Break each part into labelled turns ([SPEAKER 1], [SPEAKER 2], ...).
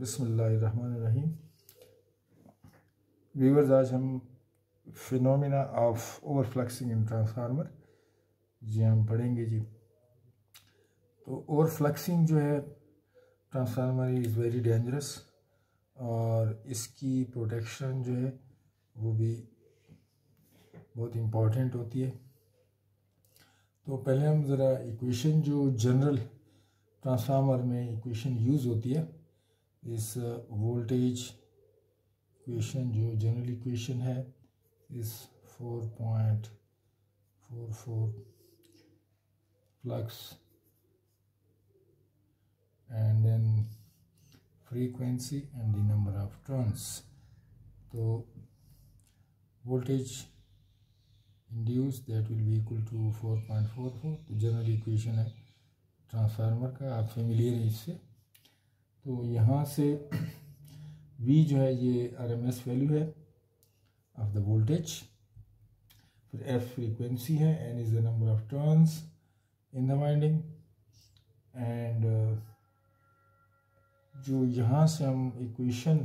[SPEAKER 1] बिसमीम व्यूवर्स आज हम phenomena of overfluxing in transformer जी हम पढ़ेंगे जी। तो ओवरफ्लक्सिंग जो है ट्रांसफार्मर इज़ वेरी डेंजरस और इसकी प्रोटेक्शन जो है, वो भी बहुत इंपॉर्टेंट होती है। तो पहले हम ज़रा इक्वेशन जो जनरल ट्रांसफार्मर में इक्वेशन यूज़ होती है इस वोल्टेज इक्वेशन जो जनरल इक्वेशन है, इस four point four four flux and then frequency and the number of turns तो voltage induce that will be equal to four point four four तो general equation है transformer का, आप familiar है इससे? तो यहाँ से V जो है ये आर एम एस वैल्यू है ऑफ़ द वोल्टेज फिर F फ्रीक्वेंसी है, N is the number of turns in the winding and जो यहाँ से हम equation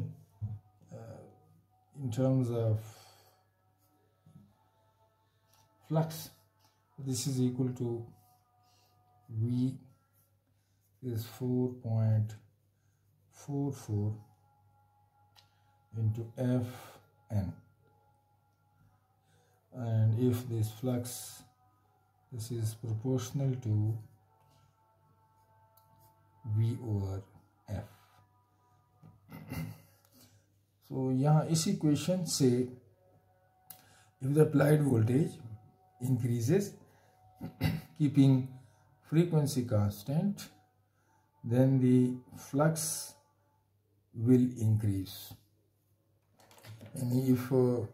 [SPEAKER 1] in terms of flux, this is equal to V is 4.44 into Fn and if this flux this is proportional to V over F so यहाँ इस equation से if the applied voltage increases keeping frequency constant then the flux will increase. And if uh,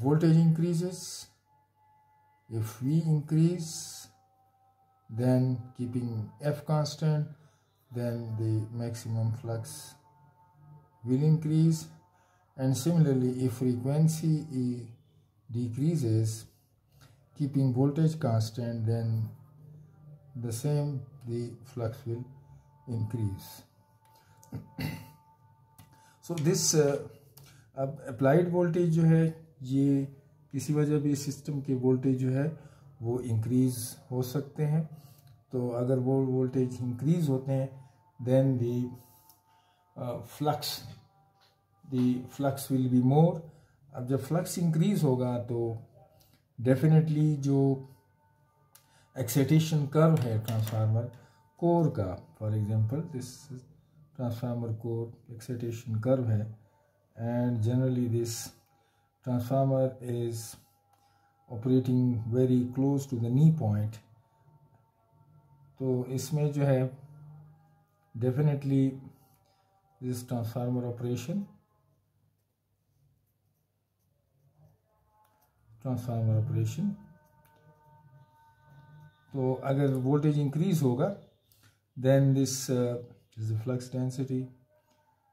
[SPEAKER 1] voltage increases if V increase then keeping F constant then the maximum flux will increase. And similarly if frequency e decreases keeping voltage constant then the same the flux will increase so this uh, अब applied voltage जो है ये किसी वजह भी system के voltage जो है वो इंक्रीज हो सकते हैं। तो अगर वो वोल्टेज इंक्रीज होते हैं then the flux the flux will be more अब जब फ्लक्स इंक्रीज होगा तो डेफिनेटली जो एक्साइटेशन कर्व है ट्रांसफार्मर कोर का for example this transformer core excitation curve है and generally this transformer is operating very close to the knee point तो इसमें जो है definitely this transformer operation transformer operation तो अगर वोल्टेज इंक्रीज होगा then this is the flux density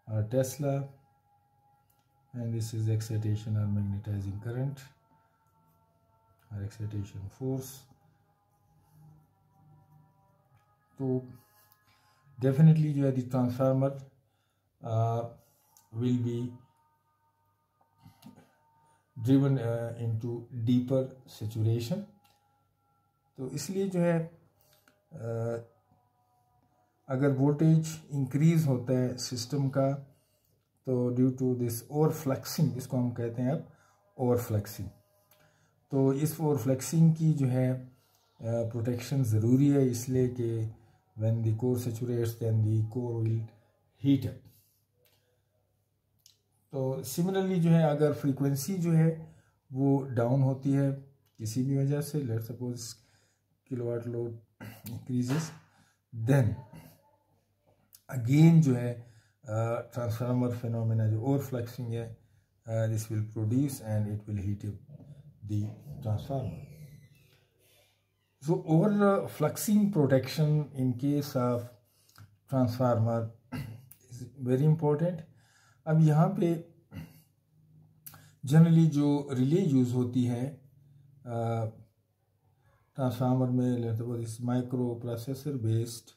[SPEAKER 1] और tesla and this is excitation और magnetising current और एक्साइटेशन फोर्स तो डेफिनेटली जो है the transformer will be driven into deeper saturation तो इसलिए जो है uh, अगर वोल्टेज इंक्रीज होता है सिस्टम का तो due to this over fluxing इसको हम कहते हैं अब ओवर फ्लेक्सिंग तो इस ओवर फ्लेक्सिंग की जो है प्रोटेक्शन ज़रूरी है, इसलिए कि when the core saturates then the core will heat up तो सिमिलरली जो है, अगर फ्रीक्वेंसी जो है, वो डाउन होती है, किसी भी वजह से let suppose kilowatt load increases then again जो है ट्रांसफार्मर uh, फिनोमेना जो ओवर फ्लैक्सिंग है this will produce and it will heat the transformer so over fluxing protection in case of transformer is very important. अब यहाँ पे generally जो relay use होती है ट्रांसफार्मर में इस माइक्रो प्रोसेसर बेस्ड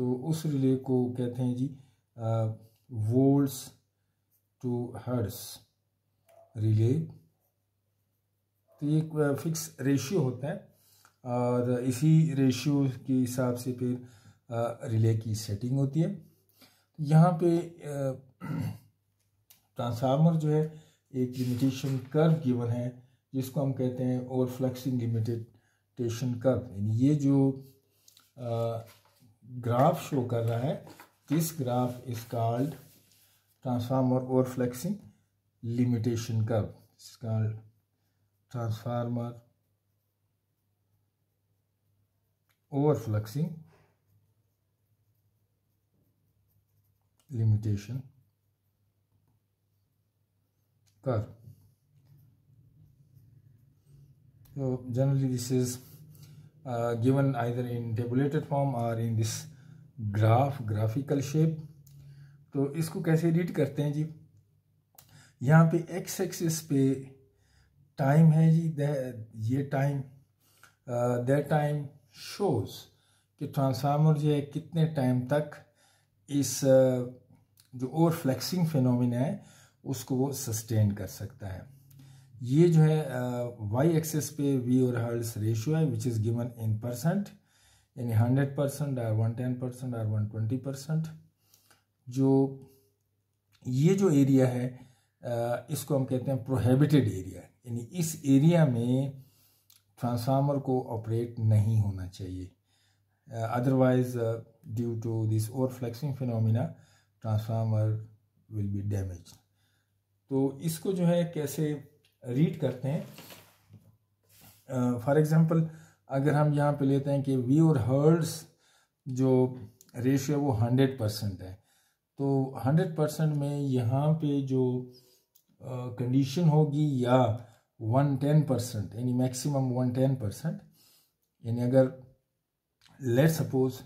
[SPEAKER 1] तो उस रिले को कहते हैं जी वोल्ट्स टू हर्ट्स रिले तो ये एक फिक्स रेशियो होता है और इसी रेशियो के हिसाब से फिर रिले की सेटिंग होती है। यहाँ पे ट्रांसफार्मर जो है, एक लिमिटेशन कर्व गिवन है, जिसको हम कहते हैं ओवर फ्लेक्सिंग लिमिटेशन कर्व यानी ये जो ग्राफ शो कर रहा है this graph is called transformer over fluxing limitation is called transformer overfluxing limitation curve. So, generally this is uh, given either in tabulated form or in this graph graphical shape. तो इसको कैसे read करते हैं जी यहाँ पे x axis पे time है जी ये टाइम दैट टाइम शोज़ कि ट्रांसफार्मर जो है कितने टाइम तक इस जो ओवर फ्लेक्सिंग फिनोमिना है उसको वो सस्टेन कर सकता है ये जो है वाई एक्सेस पे वी और हर्ल्स रेशियो है which is given in percent यानी हंड्रेड परसेंट और वन टेन परसेंट और वन ट्वेंटी परसेंट जो ये जो एरिया है इसको हम कहते हैं प्रोहेबिटेड एरिया यानी इस एरिया में ट्रांसफार्मर को ऑपरेट नहीं होना चाहिए। Otherwise due to this over fluxing phenomena transformer will be damage तो इसको जो है, कैसे रीड करते हैं। फॉर uh, एग्जांपल अगर हम यहाँ पे लेते हैं कि वी और हर्ड्स जो रेशियो है वो हंड्रेड परसेंट है। तो हंड्रेड परसेंट में यहाँ पे जो कंडीशन uh, होगी या वन टेन परसेंट यानी मैक्सिमम वन टेन परसेंट यानी अगर लेट सपोज़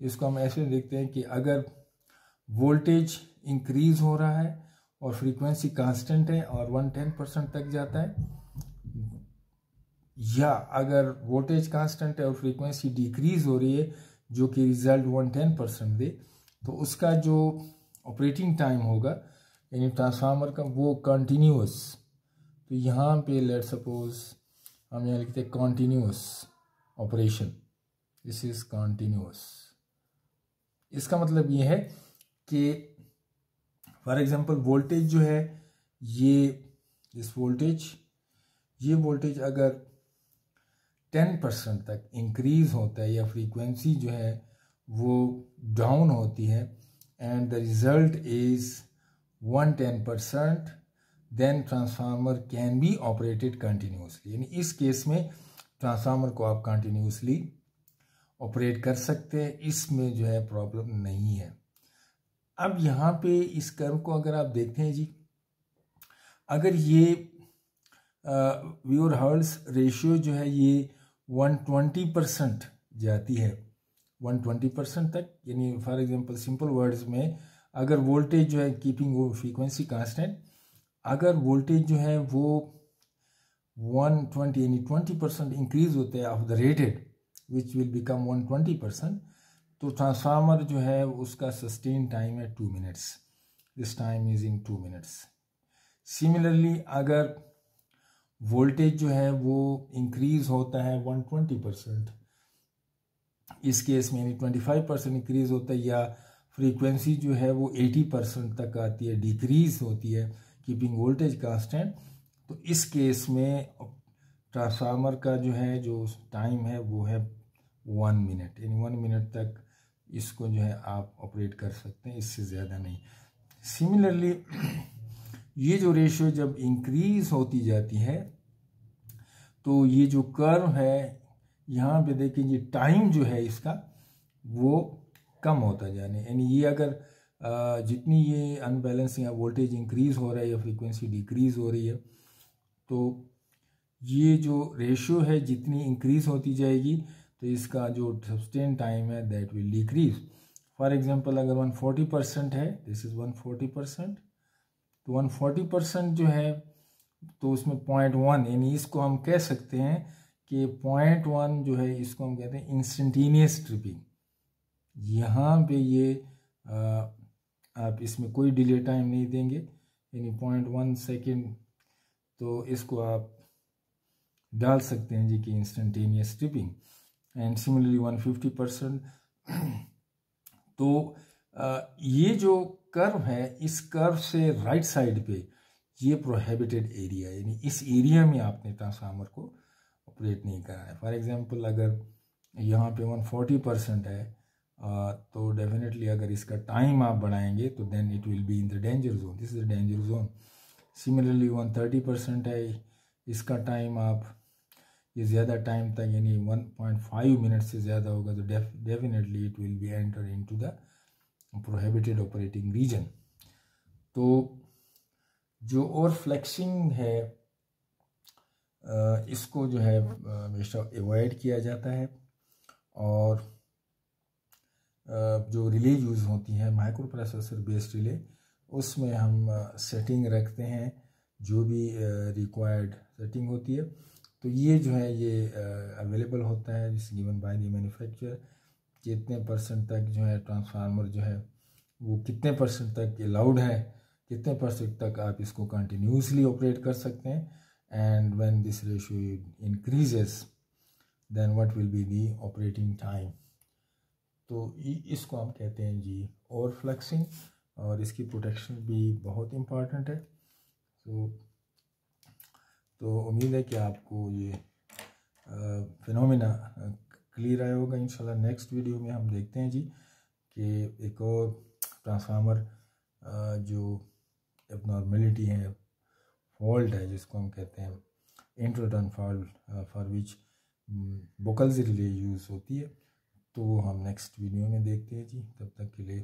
[SPEAKER 1] इसको हम ऐसे देखते हैं कि अगर वोल्टेज इंक्रीज हो रहा है और फ्रीक्वेंसी कांस्टेंट है और वन टेन परसेंट तक जाता है। या अगर वोल्टेज कांस्टेंट है और फ्रीक्वेंसी डिक्रीज हो रही है, जो कि रिज़ल्ट वन टेन परसेंट दे तो उसका जो ऑपरेटिंग टाइम होगा, यानी ट्रांसफार्मर का, वो कंटिन्यूस तो यहाँ पे लेट सपोज़ हम यहाँ लिखते हैं continuous operation this is continuous इसका मतलब ये है कि फॉर एग्जांपल, वोल्टेज जो है, ये, इस वोल्टेज, ये वोल्टेज अगर टेन परसेंट तक इंक्रीज होता है या फ्रीक्वेंसी जो है, वो डाउन होती है and the result is one ten percent then transformer can be operated continuously यानी इस केस में ट्रांसफार्मर को आप कंटिन्यूसली ऑपरेट कर सकते हैं। इसमें जो है प्रॉब्लम नहीं है। अब यहाँ पे इस कर्व को अगर आप देखते हैं जी, अगर ये व्यूर हर्ल्स रेशियो जो है ये 120 परसेंट जाती है 120 परसेंट तक, यानी फॉर एग्जांपल सिंपल वर्ड्स में, अगर वोल्टेज जो है कीपिंग वो फ्रीक्वेंसी कांस्टेंट, अगर वोल्टेज जो है वो 120 यानी 20 परसेंट इंक्रीज होते हैं of the rated which will become 120 percent तो ट्रांसफार्मर जो है, उसका सस्टेन टाइम है two minutes this time is in two minutes similarly अगर वोल्टेज जो है, वो इंक्रीज होता है 120 परसेंट इस केस में यानी 25 परसेंट इंक्रीज होता है या फ्रीक्वेंसी जो है, वो 80 परसेंट तक आती है डिक्रीज होती है कीपिंग वोल्टेज कांस्टेंट तो इस केस में ट्रांसफार्मर का जो है, जो टाइम है, वो है वन मिनट यानी वन मिनट तक इसको जो है आप ऑपरेट कर सकते हैं, इससे ज़्यादा नहीं। सिमिलरली ये जो रेशियो जब इंक्रीज होती जाती है तो ये जो कर्व है, यहाँ पे देखिए ये टाइम जो है इसका, वो कम होता जाने। यानी ये अगर जितनी ये अनबैलेंस या वोल्टेज इंक्रीज़ हो रहा है या फ्रीक्वेंसी डिक्रीज़ हो रही है तो ये जो रेशियो है जितनी इंक्रीज़ होती जाएगी तो इसका जो सस्टेन टाइम है that will decrease for example अगर 140 परसेंट है दिस इज़ 140 परसेंट तो 140 परसेंट जो है तो उसमें पॉइंट वन यानी इसको हम कह सकते हैं कि पॉइंट वन जो है इसको हम कहते हैं इंस्टेंटेनियस ट्रिपिंग यहाँ पे ये आ, आप इसमें कोई डिले टाइम नहीं देंगे यानी पॉइंट वन सेकेंड तो इसको आप डाल सकते हैं जी कि instantaneous tripping and similarly one fifty percent तो ये जो कर्व है, इस कर्व से राइट साइड पे ये प्रोहेबिटेड एरिया यानी इस एरिया में आपने ट्रांसफार्मर को ऑपरेट नहीं करना है। फॉर एग्जांपल अगर यहाँ पे 140 परसेंट है तो डेफिनेटली अगर इसका टाइम आप बढ़ाएँगे तो then it will be in the danger zone this is the danger zone similarly 130 percent है, इसका टाइम आप ये ज़्यादा टाइम तक, यानी 1.5 मिनट से ज़्यादा होगा तो definitely it will be enter into the prohibited operating region तो जो और फ्लैक्सिंग है इसको जो है हमेशा एवॉइड किया जाता है और जो रिले यूज़ होती है माइक्रो प्रोसेसर बेस्ड रिले उसमें हम सेटिंग रखते हैं, जो भी रिक्वायर्ड सेटिंग होती है। तो ये जो है ये अवेलेबल होता है, जिस गिवन बाय द मैन्युफैक्चर कितने परसेंट तक जो है ट्रांसफार्मर जो है, वो कितने परसेंट तक अलाउड है, कितने परसेंट तक आप इसको कंटिन्यूसली ऑपरेट कर सकते हैं and when this ratio increases then what will be the operating time तो इसको हम कहते हैं जी ओवर फ्लेक्सिंग और इसकी प्रोटेक्शन भी बहुत इंपॉर्टेंट है। तो तो उम्मीद है कि आपको ये फिनोमिना क्लियर आया होगा। इंशाल्लाह नेक्स्ट वीडियो में हम देखते हैं जी कि एक और ट्रांसफार्मर जो एबनॉर्मेलिटी है फॉल्ट है, जिसको हम कहते हैं interturn fault for which Buchholz relay use होती है। तो हम नेक्स्ट वीडियो में देखते हैं जी। तब तक के लिए